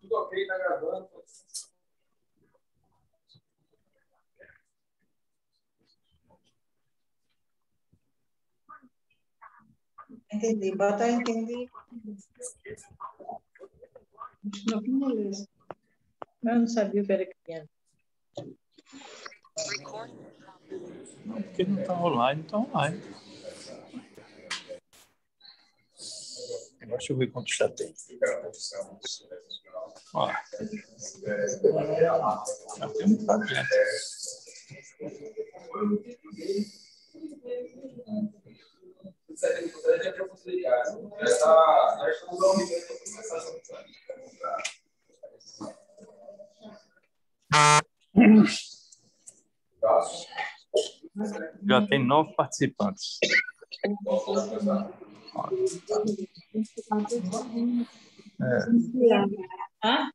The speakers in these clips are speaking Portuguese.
Tudo ok, tá gravando. Entendi, bota entendi. Eu não sabia que era criança. Não, porque não está online, está online. Deixa eu ver quanto já tem. Ó. Já tem um fragmento. Já tem nove participantes. É. Ah?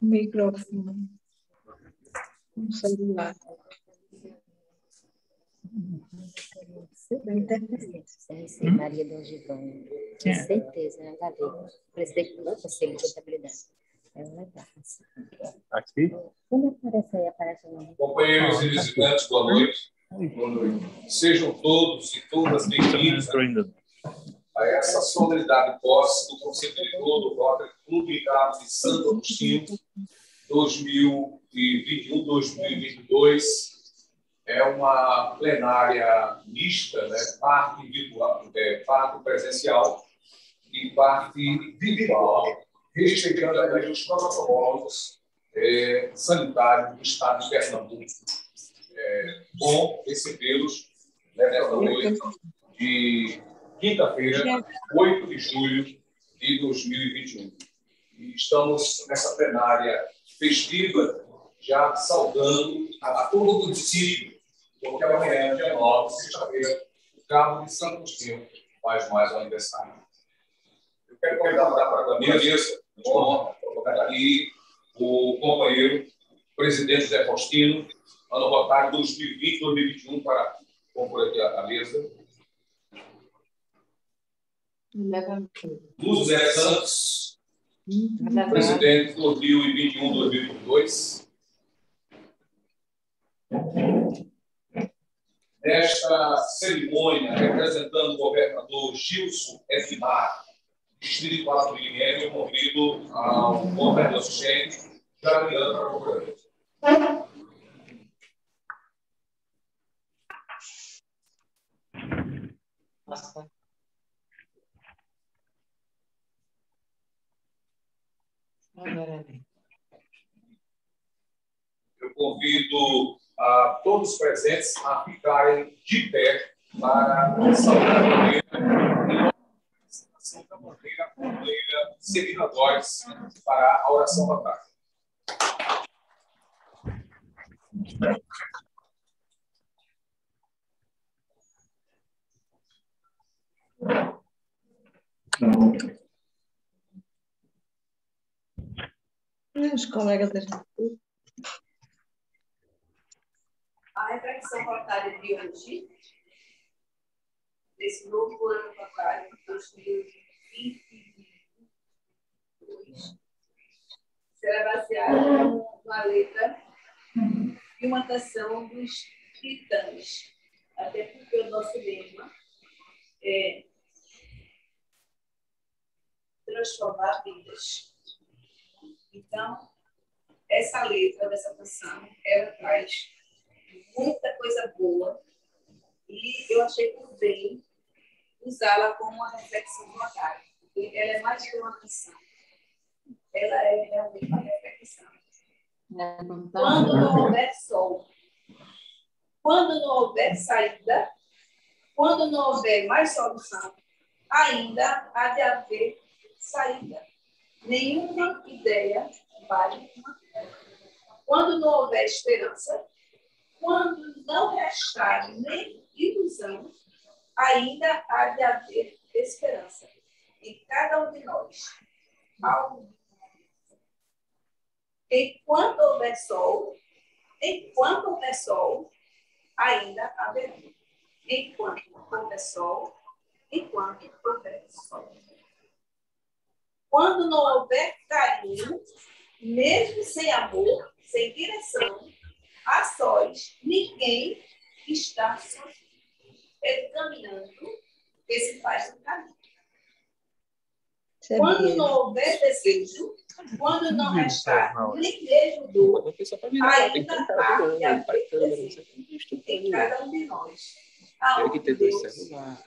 Microfone. Um celular. Super interferência. Maria Dom Givão. Com certeza, ela vai ver. Presidente do Conselho de Contabilidade. É um legal. Aqui? Quando aparece aí, aparece o. Companheiros e visitantes, boa noite. Boa noite. Sejam todos e todas bem-vindos a essa solenidade posse do Conselho Diretor do Rotary Clube Cabo de Santo Agostinho 2021-2022. É uma plenária mista, né? parte, virtual, é, parte presencial e parte virtual, respeitando os protocolos é, sanitários do Estado de Pernambuco. É bom recebê-los né, nesta noite de quinta-feira, 8 de julho de 2021. E estamos nessa plenária festiva, já saudando a, todo o município, porque amanhã, dia 9, sexta-feira, o Cabo de Santo Agostinho faz mais um aniversário. Eu quero convidar para a mesa, honra, colocar aqui o companheiro, presidente Zé Faustino, ano votário 2020-2021, para compor aqui a mesa. Lúcio Zé Santos, presidente 2021-2022. Nesta cerimônia, representando o governador Gilson Efimar, Distrito 4 de Guiné, eu convido ao governador assistente, Jamilan, para a conferência. Nossa. Eu convido a todos os presentes a ficarem de pé para saudar a bandeira da bandeira, a bandeira servindo a nós para a oração da tarde. Os colegas da A reflexão rotária de hoje, desse novo ano rotário, 2022, será baseada numa letra e uma canção dos titãs. Até porque o nosso lema é transformar vidas. Então, essa letra dessa canção, ela traz muita coisa boa e eu achei por bem usá-la como uma reflexão notária, porque ela é mais que uma canção. Ela é realmente uma reflexão. Quando não houver sol, quando não houver saída, quando não houver mais solução, ainda há de haver saída. Nenhuma ideia vale uma Quando não houver esperança, quando não restar nem ilusão, ainda há de haver esperança em cada um de nós. Enquanto houver sol, enquanto houver sol, ainda haverá. Enquanto houver sol, enquanto houver sol. Quando não houver carinho, mesmo sem amor, sem direção, a sós, ninguém está sozinho. Ele caminhando, esse faz um caminho. Quando não houver desejo, quando não restar nem mesmo dor, ainda há haver desejo em cada um de nós. Aonde que ter dois celulares,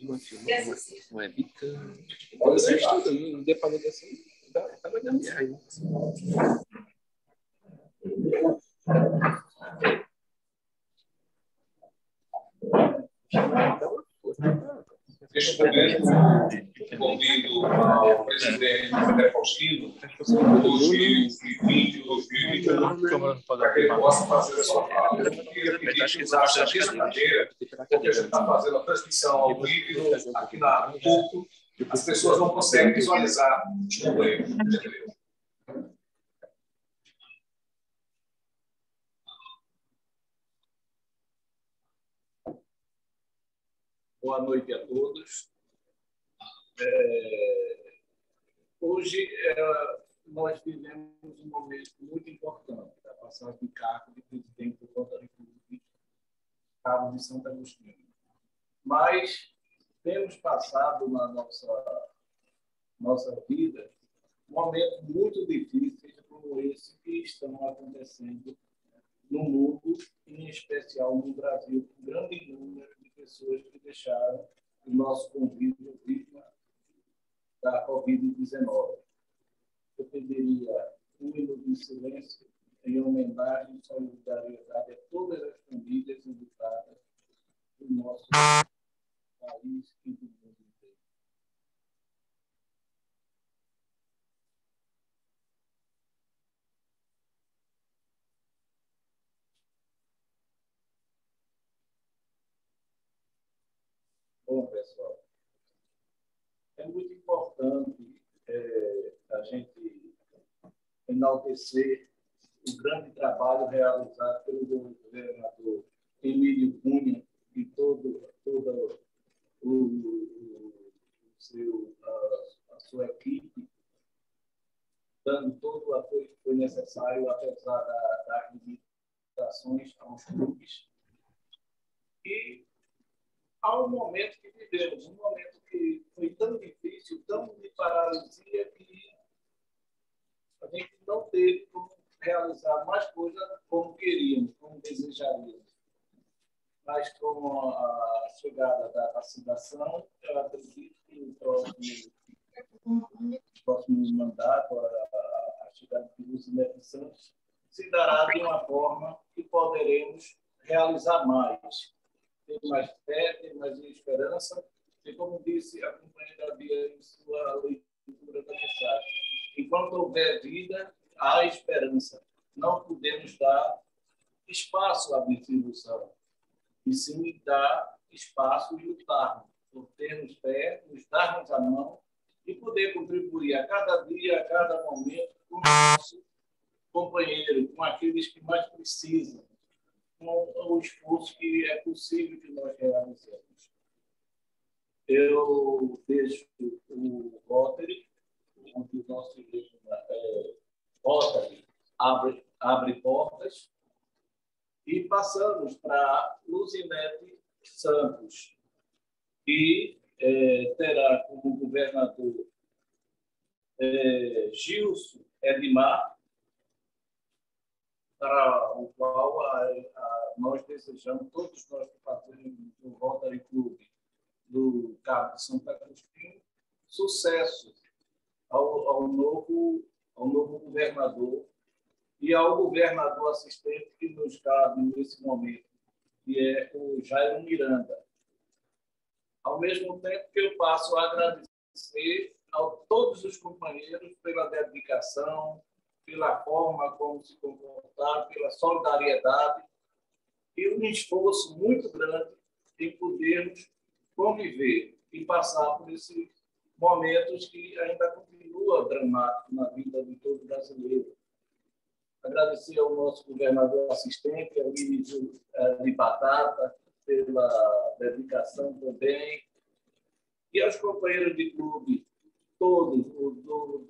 uma filma, uma, uma webcam. Então, você estudando, depois assim, estava dando viagem. Neste momento, convido ao presidente André Faustino, hoje, 20 2021, para que ele possa fazer a sua fala. Eu queria pedir que usasse a mesma cadeira, porque a gente está fazendo a transmissão ao vivo aqui na pouco, as pessoas não conseguem visualizar os problemas. Boa noite a todos. É, hoje é, nós vivemos um momento muito importante, a passagem de cargo de presidente do Conta República, Cabo de Santo Agostinho. Mas temos passado na nossa, nossa vida momentos muito difíceis como esse que estão acontecendo no mundo, em especial no Brasil, com grande número pessoas que deixaram o nosso convívio vítima da Covid-19. Eu pediria um minuto de silêncio em homenagem e solidariedade a todas as famílias educadas do nosso país e do mundo inteiro. Bom, pessoal, é muito importante é, a gente enaltecer o grande trabalho realizado pelo governador Emílio Cunha e todo, toda o, o, seu, a, a, sua equipe, dando todo o apoio que foi necessário, apesar da, das limitações aos clubes. E um momento que vivemos, um momento que foi tão difícil, tão de paralisia, não teve como realizar mais coisas como queríamos, como desejaríamos. Mas com a chegada da vacinação, eu acredito que no próximo, mandato, a, a chegada de Lucineto Santos, se dará de uma forma que poderemos realizar mais ter mais fé, ter mais esperança. E como disse a companheira Bia em sua leitura da mensagem, enquanto houver vida, há esperança. Não podemos dar espaço à desilusão, e sim dar espaço e lutar por termos fé, nos darmos a mão e poder contribuir a cada dia, a cada momento com o nosso companheiro, com aqueles que mais precisam com o esforço que é possível que nós realizemos. Eu deixo o Rotary, onde o nosso igreja é, abre, abre portas, e passamos para Luzinete Santos, que é, terá como governador é, Gilson Edmar, para o qual a, a, nós desejamos, todos nós que fazemos do Rotary Club do Cabo de Santa Agostinho, sucesso ao, ao, novo, ao novo governador e ao governador assistente que nos cabe nesse momento, que é o Jairo Miranda. Ao mesmo tempo que eu passo a agradecer a todos os companheiros pela dedicação, pela forma como se comportaram, pela solidariedade e um esforço muito grande em podermos conviver e passar por esses momentos que ainda dramático na vida de todo brasileiro. Agradecer ao nosso governador assistente, ao ministro eh, de Batata, pela dedicação também, e aos companheiros de clube todos, do, do,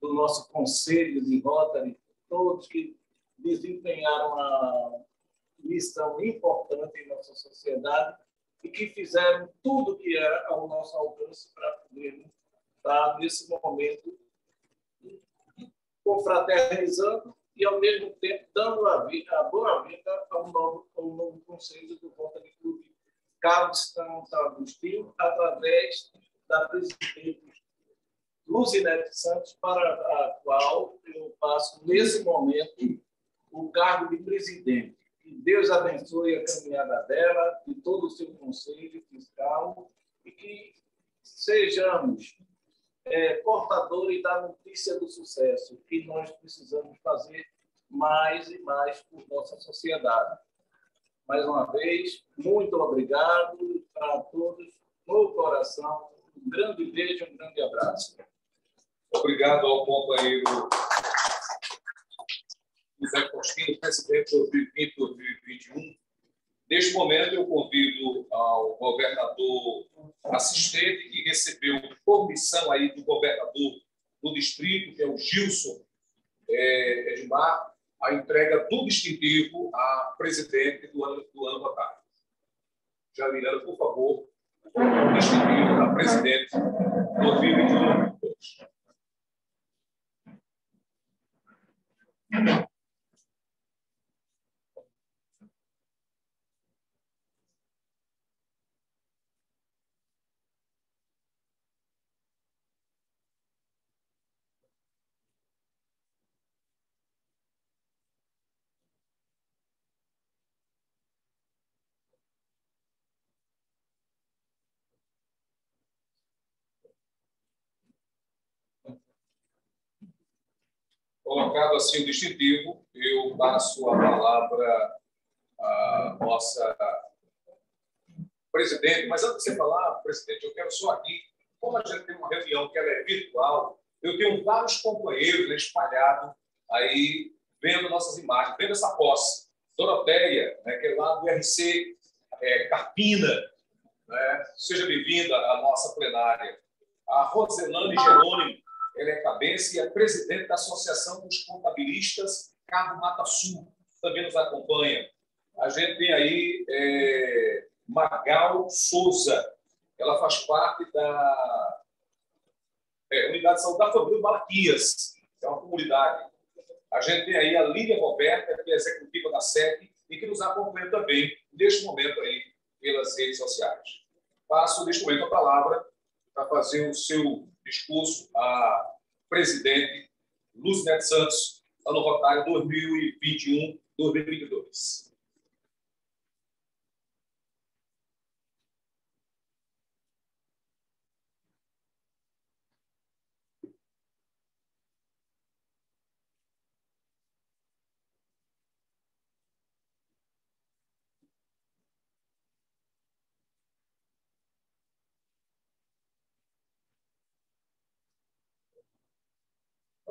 do nosso conselho de Rotary, todos que desempenharam uma missão importante em nossa sociedade e que fizeram tudo que era ao nosso alcance para podermos estar nesse momento confraternizando e, ao mesmo tempo, dando a, vida, a boa vida ao novo, novo conselho do Rotary Clube Carlos Santos Agostinho, através da presidente Luzinete Santos, para a qual eu passo, nesse momento, o cargo de presidente. Que Deus abençoe a caminhada dela, e todo o seu conselho fiscal, e que sejamos é, portadores da notícia do sucesso, que nós precisamos fazer mais e mais por nossa sociedade. Mais uma vez, muito obrigado a todos, no coração. Um grande beijo, um grande abraço. Obrigado ao companheiro José Faustino, presidente do 2020-2021. Neste momento, eu convido ao governador assistente, que recebeu por missão aí do governador do distrito, que é o Gilson é, Edmar, a entrega do distintivo à presidente do ano, do ano votado. Jamirana, por favor, o distintivo da presidente 2021. Colocado assim o distintivo, eu passo a palavra à nossa presidente. Mas antes de você falar, presidente, eu quero só aqui, como a gente tem uma reunião que ela é virtual, eu tenho vários companheiros espalhados aí vendo nossas imagens, vendo essa posse. Doroteia, né, que é lá do RC é, Carpina, né, seja bem-vinda à nossa plenária. A Roselane Jerônimo, ela é cabeça e é presidente da Associação dos Contabilistas Cabo Mata Sul, também nos acompanha. A gente tem aí é, Magal Souza, ela faz parte da é, Unidade de Saúde da Família Malaquias, que é uma comunidade. A gente tem aí a Lídia Roberta, que é executiva da SEC e que nos acompanha também, neste momento aí, pelas redes sociais. Passo, neste momento, a palavra para fazer o seu discurso a presidente Luz Neto Santos, ano rotário 2021-2022.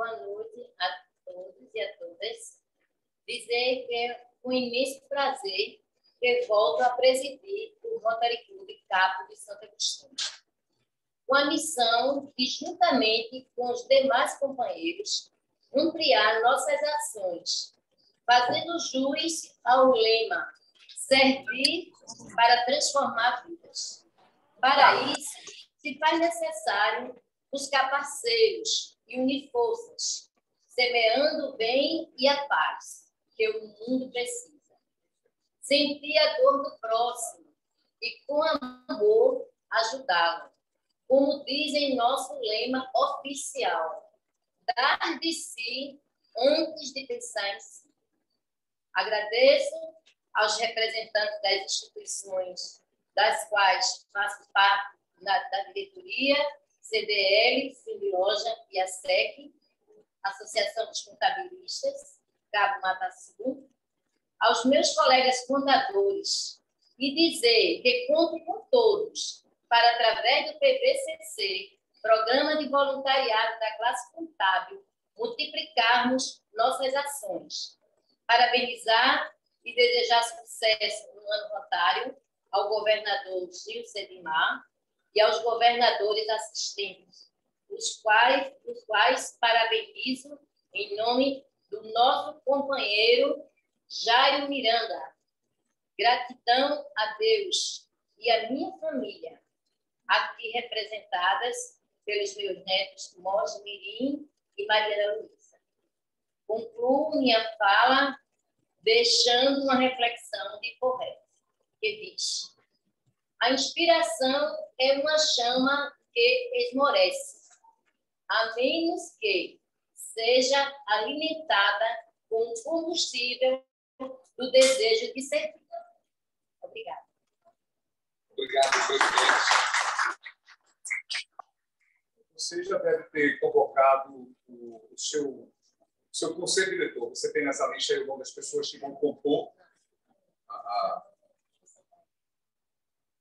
Boa noite a todos e a todas. Dizer que é um imenso prazer que volto a presidir o Rotary Club Capo de Santa Cristina. A missão de, juntamente com os demais companheiros, ampliar nossas ações, fazendo jus ao lema servir para transformar vidas. Para isso, se faz necessário buscar parceiros, e unir forças, semeando o bem e a paz que o mundo precisa. Sentir a dor do próximo e, com amor, ajudá-lo. Como diz em nosso lema oficial, dar de si antes de pensar em si. Agradeço aos representantes das instituições das quais faço parte da, da diretoria CDL, Filioja e a SEC, Associação dos Contabilistas, Cabo Mata Sul, aos meus colegas contadores e dizer que conto com todos para, através do PVCC, Programa de Voluntariado da Classe Contábil, multiplicarmos nossas ações. Parabenizar e desejar sucesso no ano rotário ao governador Gil Sedimar, e aos governadores assistentes, os quais, os quais parabenizo em nome do nosso companheiro Jairo Miranda. Gratidão a Deus e a minha família, aqui representadas pelos meus netos Mós Mirim e Mariana Luísa. Concluo minha fala deixando uma reflexão de Porrete, que diz: A inspiração é uma chama que esmorece, a menos que seja alimentada com combustível do desejo de servir. Obrigada. Obrigado, presidente. Você já deve ter convocado o, seu, seu conselho diretor. Você tem nessa lista aí o nome das pessoas que vão compor a,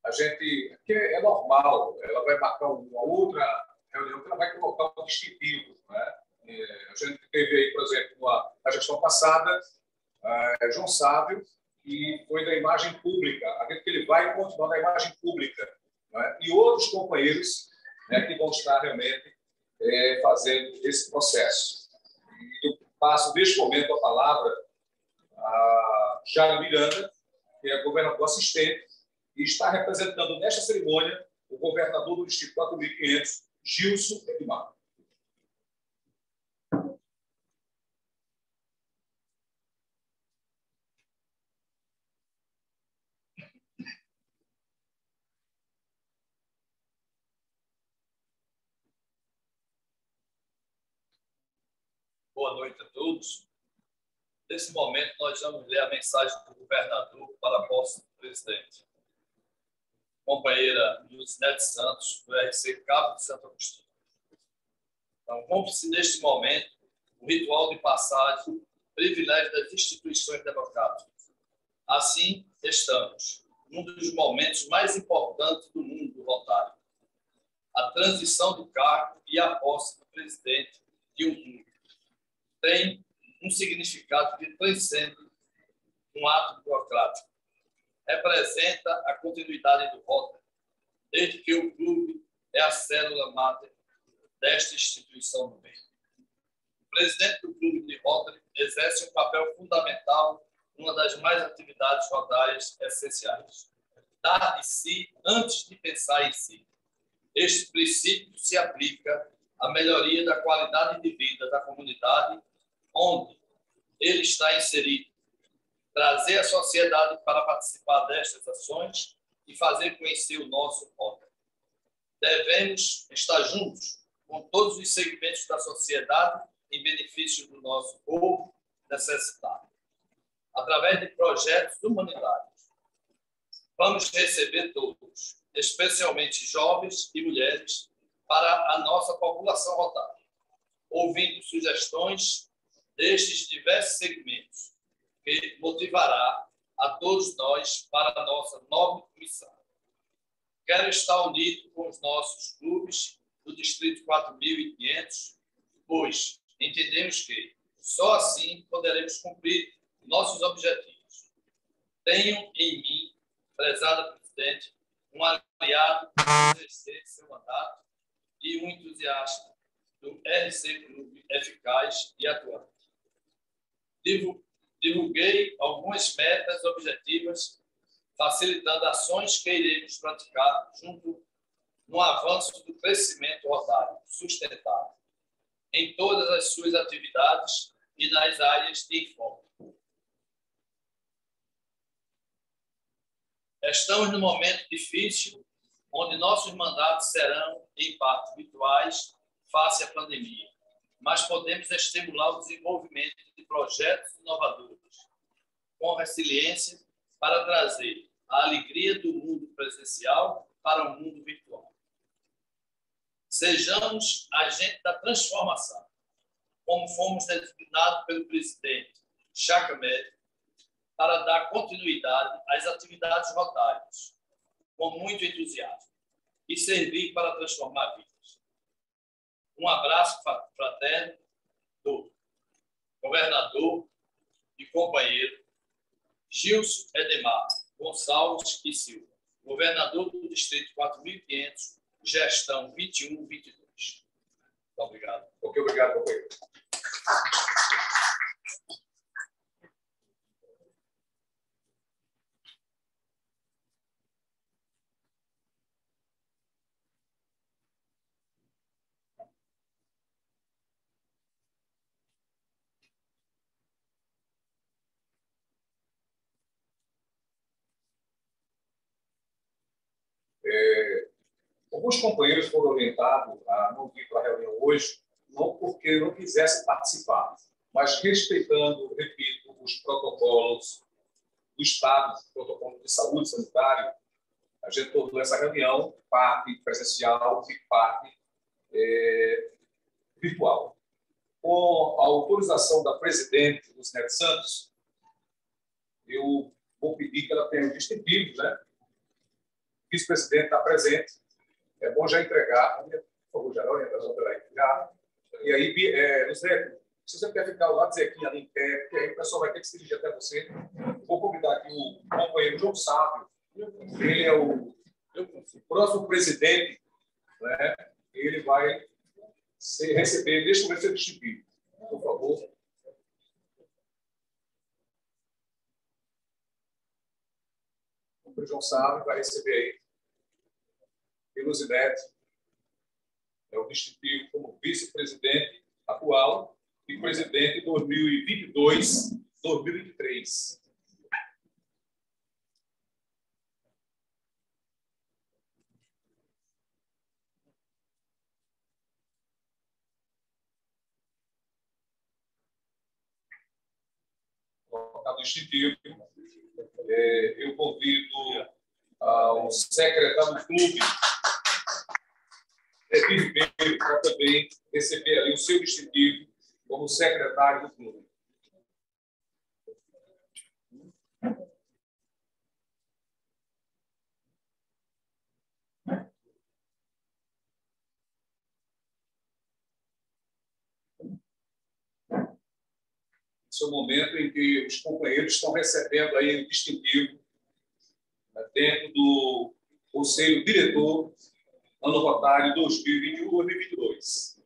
a gente, que é normal, ela vai marcar uma outra reunião que ela vai colocar um distintivo. Né? A gente teve aí, por exemplo, na gestão passada, João Sábio, que foi da imagem pública, aquele que ele vai continuar na imagem pública. Né? E outros companheiros né, que vão estar realmente é, fazendo esse processo. E eu passo, neste momento, a palavra a Jair Miranda, que é governador assistente, e está representando nesta cerimônia o governador do Distrito 4500, Gilson Edmar. Boa noite a todos. Nesse momento, nós vamos ler a mensagem do governador para a posse do presidente. Companheira Lucinete Santos, do RC Cabo de Santo Agostinho. Então, cumpre-se neste momento o ritual de passagem, privilégio das instituições democráticas. Assim, estamos num dos momentos mais importantes do mundo do Rotário. A transição do cargo e a posse do presidente de um mundo tem um significado que transcende um ato burocrático. Representa a continuidade do Rotary, desde que o clube é a célula máter desta instituição no meio. O presidente do clube de Rotary exerce um papel fundamental numa das mais atividades rodárias essenciais. Dar de si antes de pensar em si. Este princípio se aplica à melhoria da qualidade de vida da comunidade onde ele está inserido, trazer a sociedade para participar destas ações e fazer conhecer o nosso órgão. Devemos estar juntos com todos os segmentos da sociedade em benefício do nosso povo necessitado, através de projetos humanitários. Vamos receber todos, especialmente jovens e mulheres, para a nossa população rotária, ouvindo sugestões destes diversos segmentos, que motivará a todos nós para a nossa nova missão. Quero estar unido com os nossos clubes do Distrito 4.500, pois entendemos que só assim poderemos cumprir nossos objetivos. Tenho em mim, prezada presidente, um aliado que exercer seu mandato e um entusiasta do RC Clube eficaz e atuante divulguei algumas metas objetivas, facilitando ações que iremos praticar junto no avanço do crescimento rotário sustentável em todas as suas atividades e nas áreas de enfoque. Estamos num momento difícil, onde nossos mandatos serão, em parte, virtuais, face à pandemia mas podemos estimular o desenvolvimento de projetos inovadores com resiliência para trazer a alegria do mundo presencial para o mundo virtual. Sejamos agentes da transformação, como fomos designados pelo presidente Chacamed, para dar continuidade às atividades rotárias, com muito entusiasmo, e servir para transformar vidas. Um abraço fraterno do governador e companheiro Gilson Edemar Gonçalves e Silva, governador do Distrito 4.500, Gestão 21, 22. Muito obrigado. Ok, obrigado, companheiro. É, alguns companheiros foram orientados a não vir para a reunião hoje, não porque não quisessem participar, mas respeitando, repito, os protocolos do Estado, protocolo de saúde sanitário, a gente tornou essa reunião parte presencial e parte é, virtual. Com a autorização da presidente Lucinete Santos, eu vou pedir que ela tenha o distintivo, né? Vice-presidente está presente. É bom já entregar, por favor, já dá orientação entregar. E aí, é, Lucinete, se você quer ficar lá, dizer aqui ali pé, porque aí o pessoal vai ter que se dirigir até você. Vou convidar aqui o companheiro João Sábio. Ele é o, o próximo presidente, né? Ele vai se receber, deixa eu ver se eu distinguir, por favor. O João Sábio vai receber aí Elusinete, é o distintivo como vice-presidente atual e presidente 2022-2023. colocado distintivo. É, eu convido ao secretário do clube, Davi Ribeiro, para também receber ali o seu distintivo como secretário do clube. Esse é o momento em que os companheiros estão recebendo aí o distintivo dentro do Conselho Diretor ano rotário 2021-2022.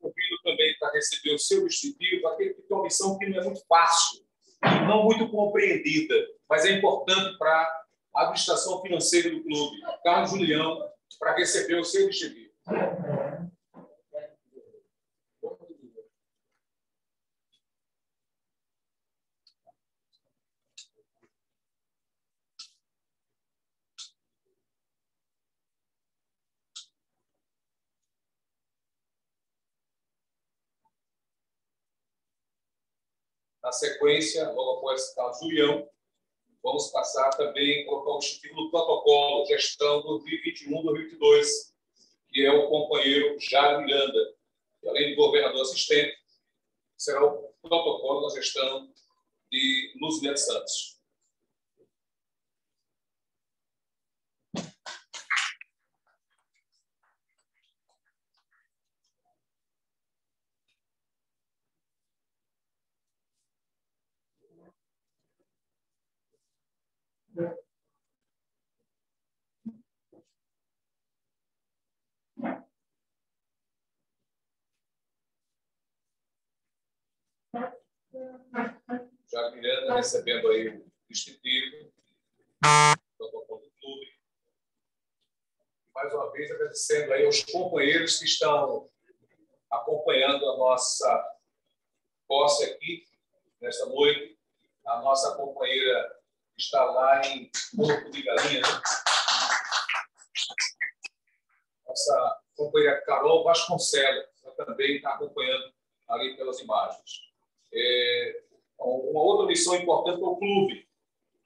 Convido também para receber o seu distintivo, aquele que tem uma missão que não é muito fácil, não muito compreendida, mas é importante para a administração financeira do clube. Carlos Julião, para receber o seu distintivo. Na sequência, logo após Carlos Julião, vamos passar também colocar o título do protocolo, gestão 2021-2022, que é o companheiro Jário Miranda, que além de governador assistente, será o protocolo da gestão de Luzia Santos. Já Miranda recebendo aí o distintivo do clube. Mais uma vez agradecendo aí aos companheiros que estão acompanhando a nossa posse aqui nesta noite. A nossa companheira está lá em Porto de Galinha. Né? Nossa companheira Carol Vasconcelos também está acompanhando ali pelas imagens. É, uma outra missão importante para o clube,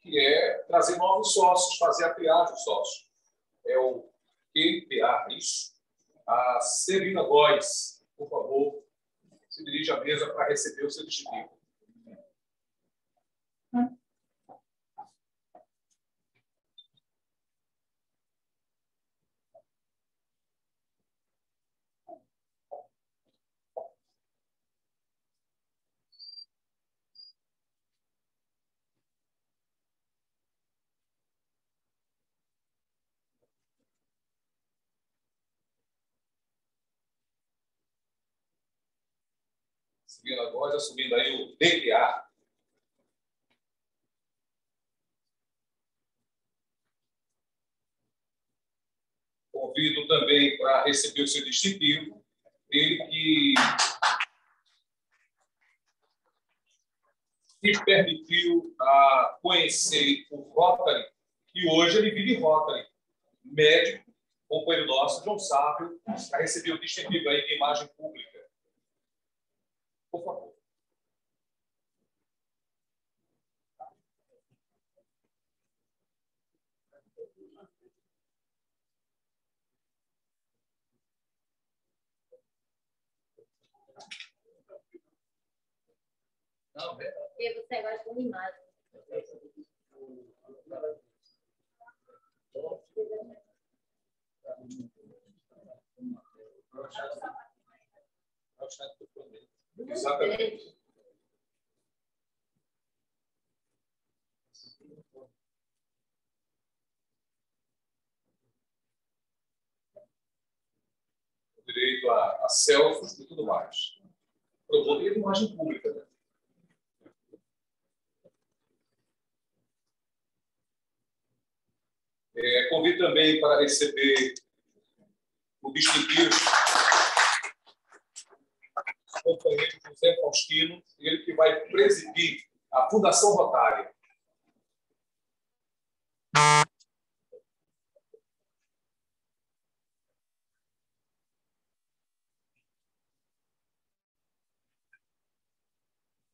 que é trazer novos sócios, fazer a triagem dos sócios. É o QPA, isso. A Serina Góes, por favor, se dirige à mesa para receber o seu distintivo. Seguindo a voz, assumindo aí o DPA. Convido também para receber o seu distintivo, ele que me permitiu a conhecer o Rotary, e hoje ele vive Rotary, médico, companheiro nosso, João Sábio, para receber o distintivo aí de imagem pública. Por favor. Não, Porque você agora com imagem. Exatamente. Direito a, a selfies e tudo mais. Provou ter imagem pública, né? É, convido também para receber o distintivo companheiro José Faustino, ele que vai presidir a Fundação Rotária.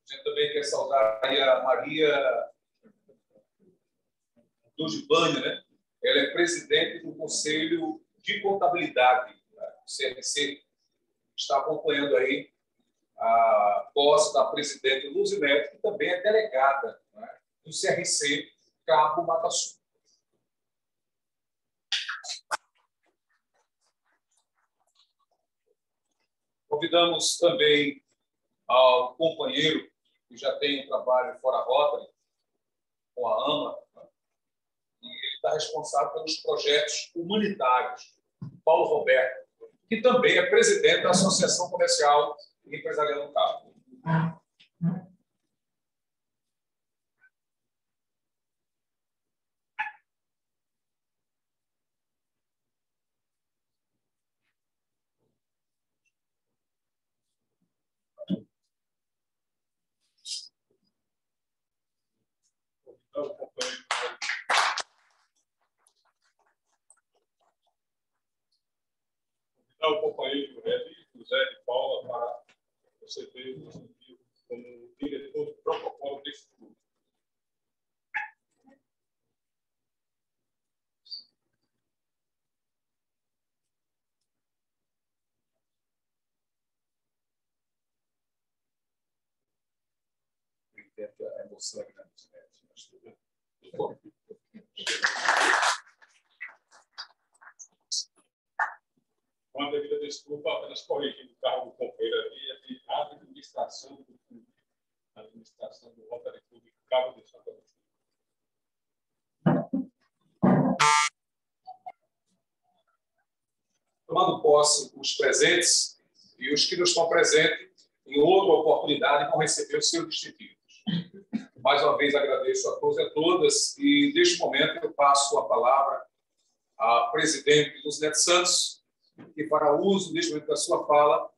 A gente também quer saudar a Maria Dugibânia, né? Ela é presidente do Conselho de Contabilidade, né? o CRC, está acompanhando aí a posse da presidente Luzinete, que também é delegada né, do CRC Cabo Mata Sul. Convidamos também ao companheiro que já tem um trabalho fora Rotary, com a AMA, né, e ele está responsável pelos projetos humanitários, Paulo Roberto, que também é presidente da Associação Comercial empresarial no carro. o companheiro José de Paula para você veio como diretor do protocolo desse grupo. a emoção na internet. Com a devida desculpa, apenas corrigindo o carro do companheiro ali, é de administração do clube. Administração do Rotary Clube Cabo de Santa Cruz. Tomando posse os presentes e os que não estão presentes, em outra oportunidade, vão receber os seus distintivos. Mais uma vez agradeço a todos e a todas e, neste momento, eu passo a palavra à presidente Neto Santos, e para uso neste momento da sua fala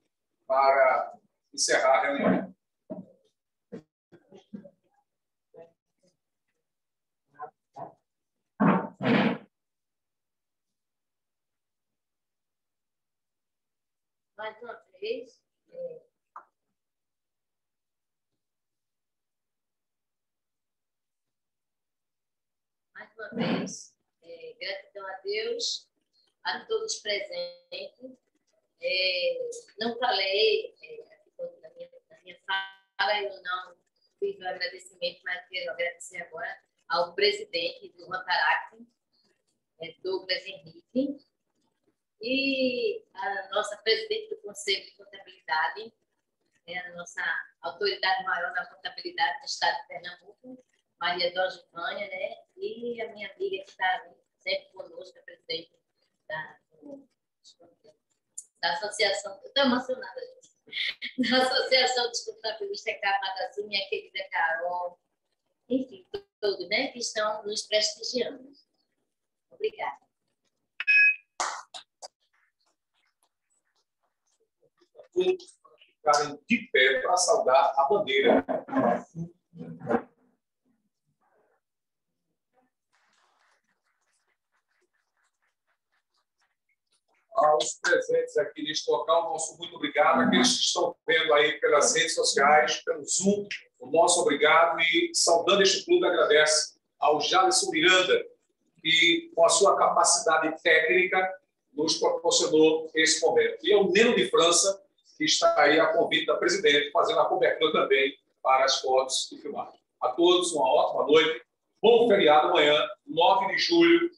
para encerrar a reunião. Mais uma vez, mais uma vez, é, gratidão a Deus a todos presentes. É, não falei é, na, minha, na minha fala, eu não fiz o agradecimento, mas quero agradecer agora ao presidente do Rotaract, é, Douglas Henrique, e a nossa presidente do Conselho de Contabilidade, é a nossa autoridade maior da contabilidade do Estado de Pernambuco, Maria Dogivânia, né? e a minha amiga que está sempre conosco, a presidente da, da associação. Estou emocionada, gente. da Associação dos Contabilistas Camada Azul, minha querida Carol, enfim, todos né, que estão nos prestigiando. Obrigada. Todos ficarem de pé para saudar a bandeira. Aos presentes aqui neste local, nosso muito obrigado. Aqueles que estão vendo aí pelas redes sociais, pelo Zoom, o nosso obrigado. E saudando este clube, agradece ao Jalisson Miranda, que com a sua capacidade técnica nos proporcionou esse momento. E é o Neno de França, que está aí a convite da presidente, fazendo a cobertura também para as fotos e filmagens. A todos, uma ótima noite. Bom feriado amanhã, 9 de julho,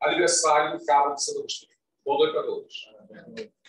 aniversário do Cabo de Santo Agostinho. Boa noite a todos.